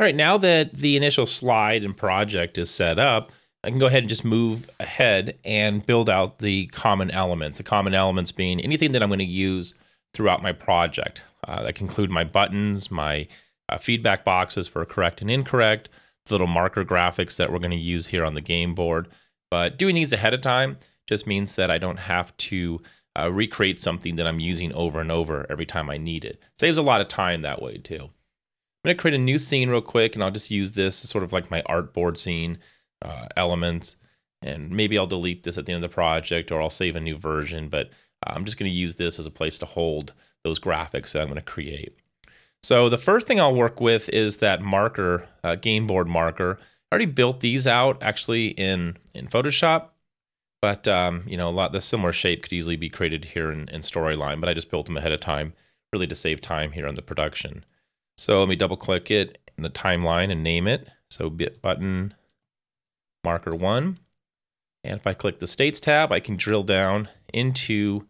All right, now that the initial slide and project is set up, I can go ahead and just move ahead and build out the common elements. The common elements being anything that I'm going to use throughout my project. Uh, that can include my buttons, my uh, feedback boxes for correct and incorrect, the little marker graphics that we're going to use here on the game board. But doing these ahead of time just means that I don't have to uh, recreate something that I'm using over and over every time I need it. Saves a lot of time that way too. I'm going to create a new scene real quick and I'll just use this as sort of like my artboard scene uh, element. And maybe I'll delete this at the end of the project or I'll save a new version, but uh, I'm just going to use this as a place to hold those graphics that I'm going to create. So the first thing I'll work with is that marker, uh, game board marker. I already built these out actually in, in Photoshop, but um, you know, a lot the similar shape could easily be created here in, in Storyline, but I just built them ahead of time really to save time here on the production. So let me double click it in the timeline and name it. So bit button marker one. And if I click the states tab, I can drill down into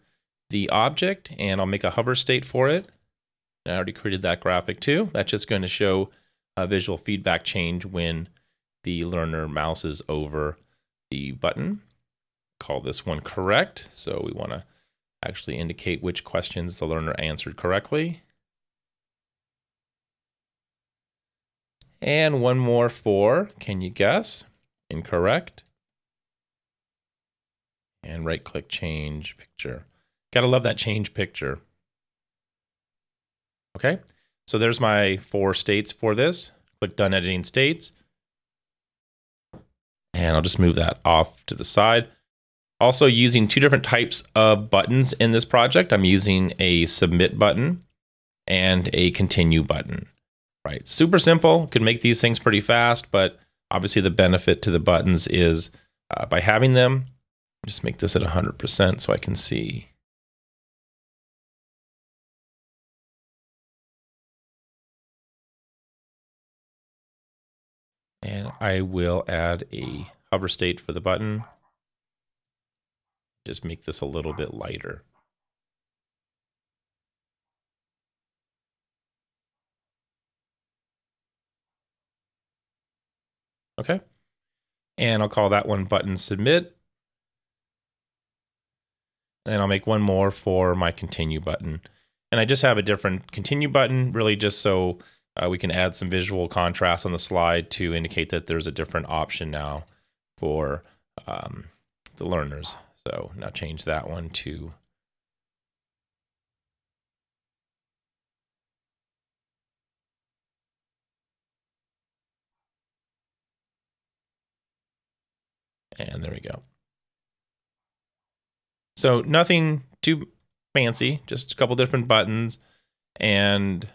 the object and I'll make a hover state for it. I already created that graphic too. That's just going to show a visual feedback change when the learner mouses over the button. Call this one correct. So we want to actually indicate which questions the learner answered correctly. And one more for, can you guess? Incorrect. And right click change picture. Gotta love that change picture. Okay, so there's my four states for this. Click done editing states. And I'll just move that off to the side. Also using two different types of buttons in this project. I'm using a submit button and a continue button right? Super simple, could make these things pretty fast, but obviously the benefit to the buttons is uh, by having them, just make this at 100% so I can see. And I will add a hover state for the button. Just make this a little bit lighter. Okay. And I'll call that one button submit. And I'll make one more for my continue button. And I just have a different continue button, really just so uh, we can add some visual contrast on the slide to indicate that there's a different option now for um, the learners. So now change that one to And there we go. So nothing too fancy, just a couple different buttons, and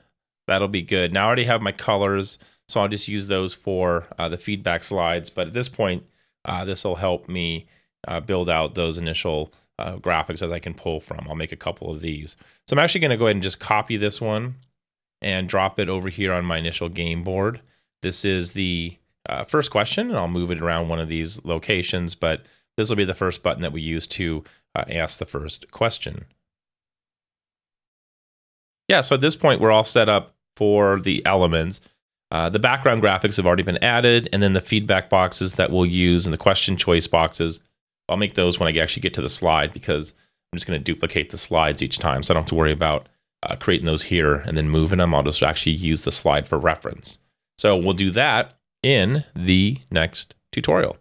that'll be good. Now I already have my colors, so I'll just use those for uh, the feedback slides. But at this point, uh, this will help me uh, build out those initial uh, graphics as I can pull from. I'll make a couple of these. So I'm actually going to go ahead and just copy this one and drop it over here on my initial game board. This is the uh, first question, and I'll move it around one of these locations, but this will be the first button that we use to uh, ask the first question. Yeah, so at this point, we're all set up for the elements. Uh, the background graphics have already been added, and then the feedback boxes that we'll use and the question choice boxes, I'll make those when I actually get to the slide because I'm just going to duplicate the slides each time, so I don't have to worry about uh, creating those here and then moving them. I'll just actually use the slide for reference. So we'll do that in the next tutorial.